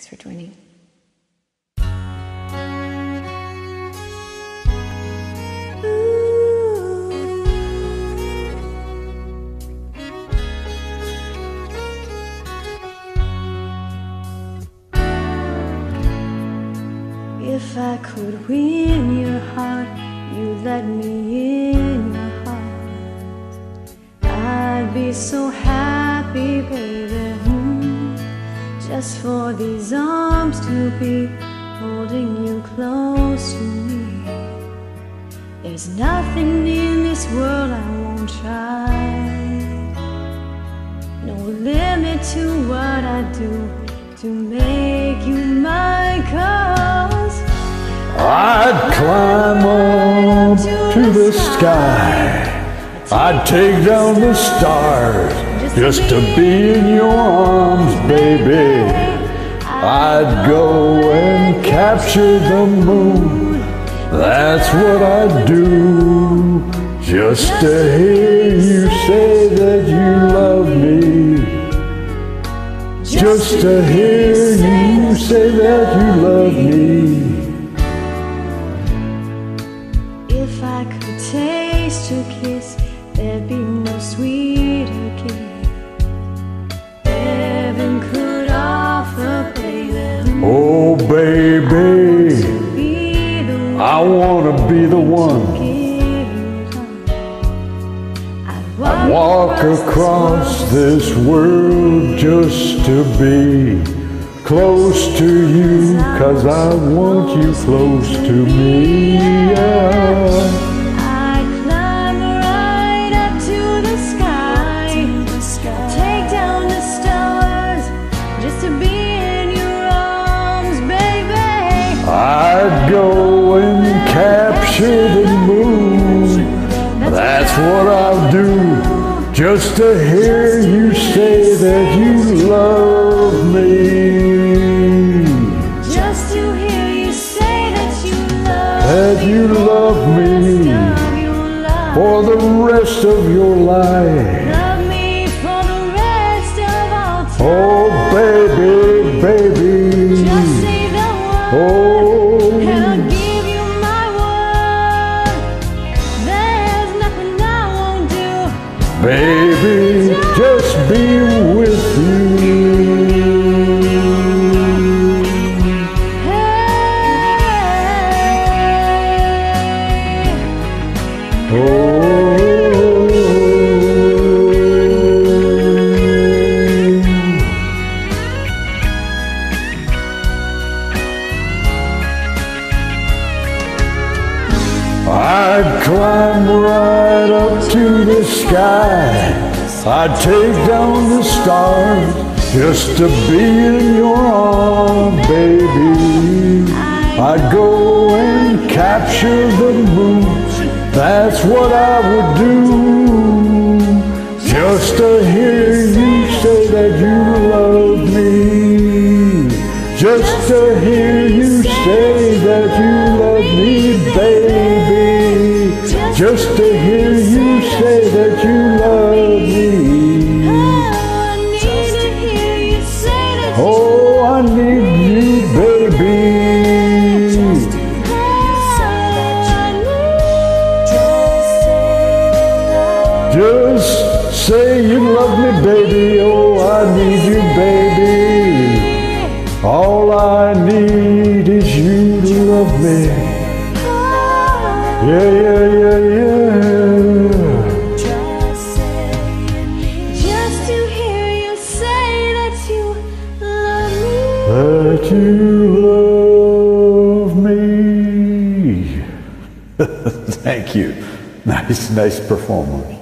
Thanks for joining. If I could win your heart, you let me in your heart. I'd be so happy, baby. Just for these arms to be holding you close to me. There's nothing in this world I won't try. No limit to what I do to make you my cause. I'd climb up to the sky. I'd take down the stars just to be in your arms, baby. I'd go and capture the moon. That's what I'd do. Just to hear you say that you love me. Just to hear you say I wanna be the one. to I'd walk across this world just to be close to you, cause I want you close to me. What I'll do. Just to hear you say that you love me. Just to hear you say that you love That you love me love you love, for the rest of your life. Baby, just be with you. Hey. Oh. I'd climb right up to the sky. I'd take down the stars just to be in your arms, baby. I'd go and capture the moon. That's what I would do. Just to hear you say that you love me. Just to hear you say that you love me, baby. Just to hear you say that you love me. I need to hear you say that you Oh, I need you, baby. Just say you love me, baby. Oh, I need you, baby. All I need is you to love me. Yeah, yeah, yeah, yeah. Just to hear you say that you love me. That you love me. Thank you. Nice, nice performance.